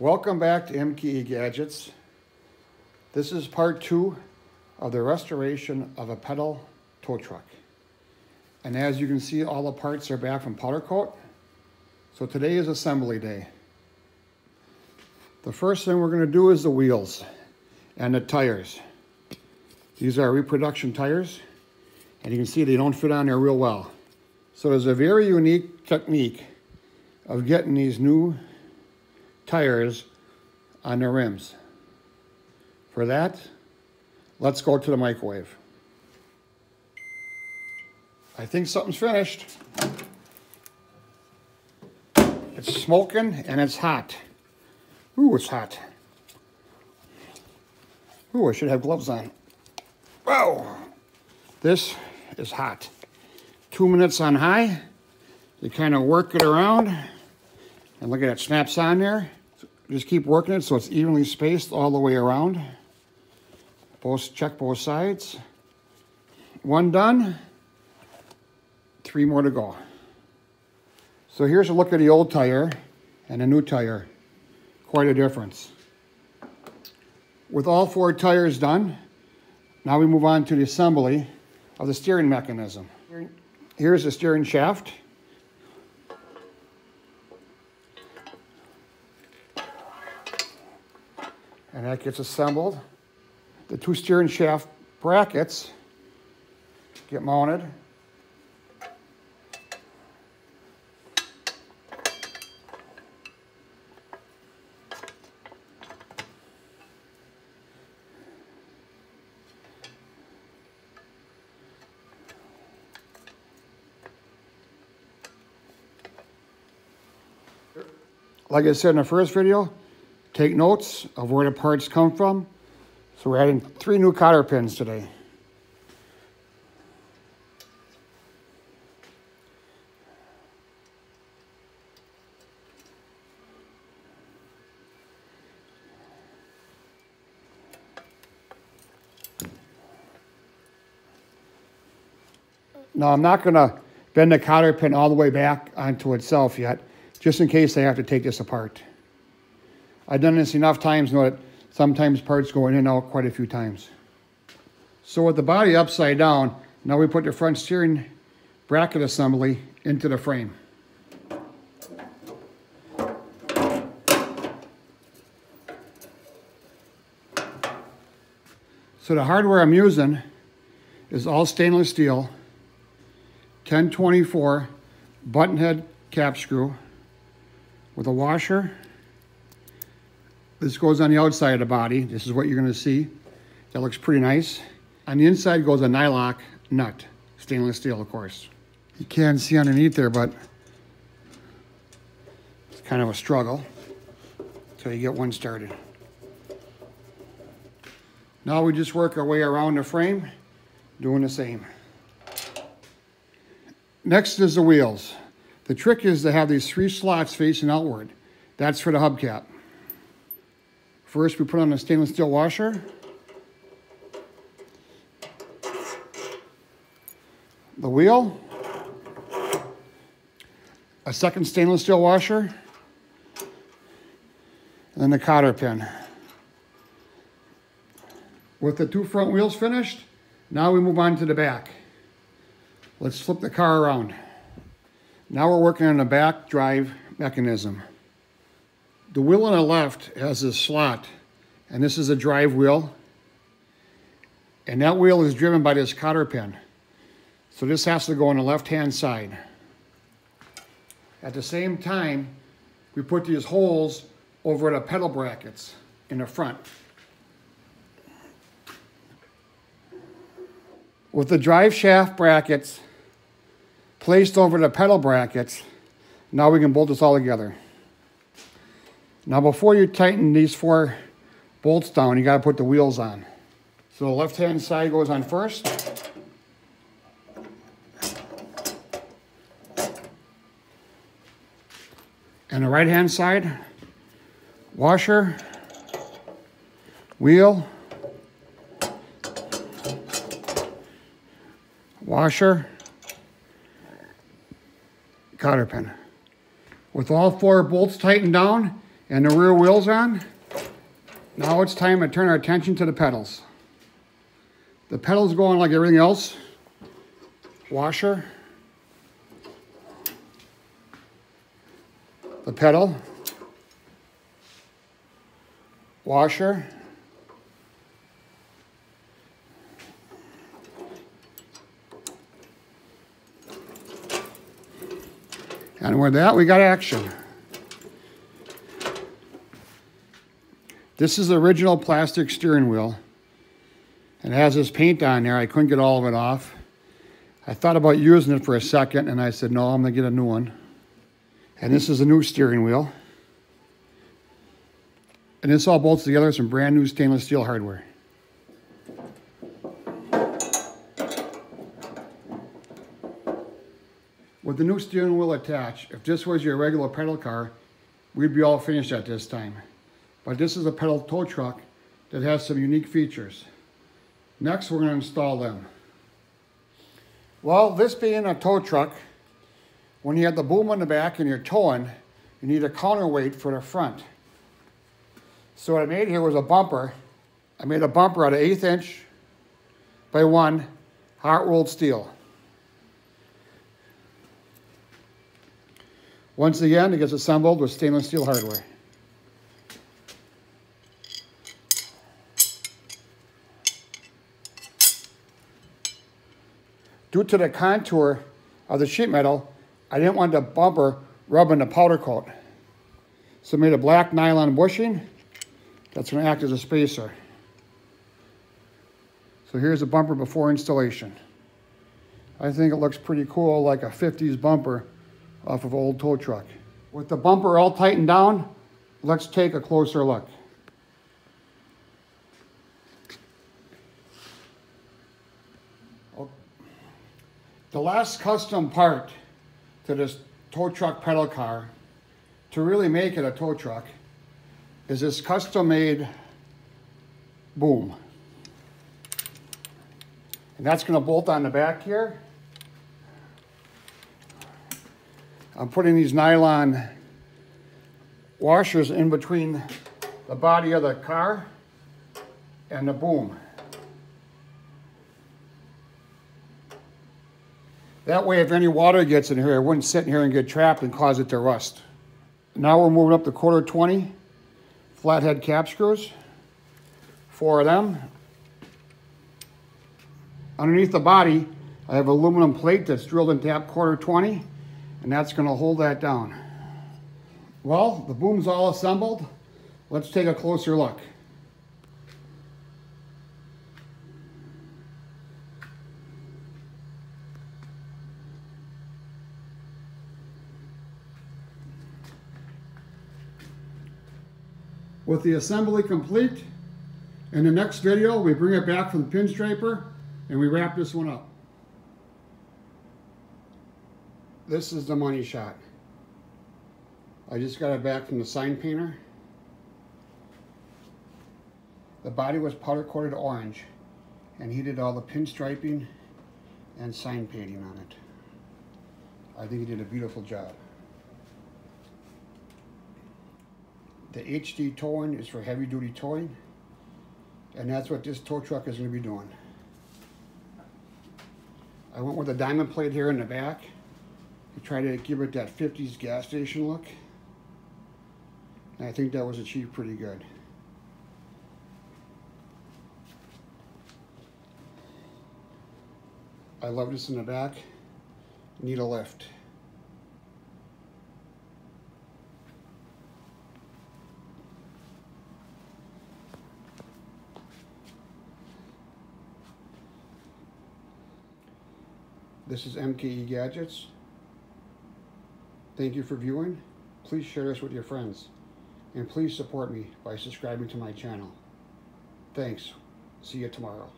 Welcome back to MKE Gadgets. This is part two of the restoration of a pedal tow truck. And as you can see, all the parts are back from powder coat. So today is assembly day. The first thing we're gonna do is the wheels and the tires. These are reproduction tires, and you can see they don't fit on there real well. So there's a very unique technique of getting these new tires on the rims. For that, let's go to the microwave. I think something's finished. It's smoking and it's hot. Ooh, it's hot. Ooh, I should have gloves on. Whoa! This is hot. Two minutes on high. You kind of work it around. And look at it, snaps on there. Just keep working it so it's evenly spaced all the way around. Both check both sides. One done. Three more to go. So here's a look at the old tire and the new tire. Quite a difference. With all four tires done, now we move on to the assembly of the steering mechanism. Here's the steering shaft. And that gets assembled. The two steering shaft brackets get mounted. Like I said in the first video, take notes of where the parts come from. So we're adding three new cotter pins today. Now I'm not gonna bend the cotter pin all the way back onto itself yet just in case they have to take this apart. I've done this enough times know that sometimes parts go in and out quite a few times. So with the body upside down, now we put the front steering bracket assembly into the frame. So the hardware I'm using is all stainless steel, 1024 button head cap screw, with a washer. This goes on the outside of the body. This is what you're gonna see. That looks pretty nice. On the inside goes a nylock nut, stainless steel, of course. You can't see underneath there, but it's kind of a struggle until you get one started. Now we just work our way around the frame, doing the same. Next is the wheels. The trick is to have these three slots facing outward. That's for the hubcap. First, we put on a stainless steel washer. The wheel. A second stainless steel washer. And then the cotter pin. With the two front wheels finished, now we move on to the back. Let's flip the car around. Now we're working on the back drive mechanism. The wheel on the left has a slot, and this is a drive wheel. And that wheel is driven by this cotter pin. So this has to go on the left-hand side. At the same time, we put these holes over the pedal brackets in the front. With the drive shaft brackets, placed over the pedal brackets. Now we can bolt this all together. Now before you tighten these four bolts down, you gotta put the wheels on. So the left-hand side goes on first. And the right-hand side, washer, wheel, washer, cotter pin. With all four bolts tightened down And the rear wheel's on. Now it's time to turn our attention to the pedals. The pedals go on like everything else. Washer. The pedal. Washer. And with that, we got action. This is the original plastic steering wheel. It has this paint on there. I couldn't get all of it off. I thought about using it for a second, and I said, no, I'm going to get a new one. And this is a new steering wheel. And this all bolts together some brand new stainless steel hardware. With the new steering wheel attached, if this was your regular pedal car, we'd be all finished at this time. But this is a pedal tow truck that has some unique features. Next, we're going to install them. Well, this being a tow truck, when you have the boom on the back and you're towing, you need a counterweight for the front. So what I made here was a bumper. I made a bumper out of eighth inch by one hot rolled steel. Once again, it gets assembled with stainless steel hardware. Due to the contour of the sheet metal, I didn't want the bumper rubbing the powder coat. So I made a black nylon bushing that's going to act as a spacer. So here's the bumper before installation. I think it looks pretty cool, like a 50s bumper off of old tow truck. With the bumper all tightened down, let's take a closer look. The last custom part to this tow truck pedal car to really make it a tow truck is this custom made boom. And that's gonna bolt on the back here. I'm putting these nylon washers in between the body of the car and the boom. That way, if any water gets in here, it wouldn't sit in here and get trapped and cause it to rust. Now we're moving up to quarter 20 flathead cap screws. Four of them. Underneath the body, I have aluminum plate that's drilled into that quarter 20 and that's going to hold that down. Well, the boom's all assembled. Let's take a closer look. With the assembly complete, in the next video, we bring it back from the pinstriper and we wrap this one up. This is the money shot. I just got it back from the sign painter. The body was powder coated orange and he did all the pinstriping and sign painting on it. I think he did a beautiful job. The HD towing is for heavy duty towing and that's what this tow truck is going to be doing. I went with a diamond plate here in the back to try to give it that 50s gas station look. And I think that was achieved pretty good. I love this in the back. Need a lift. This is MKE Gadgets. Thank you for viewing. Please share this with your friends. And please support me by subscribing to my channel. Thanks. See you tomorrow.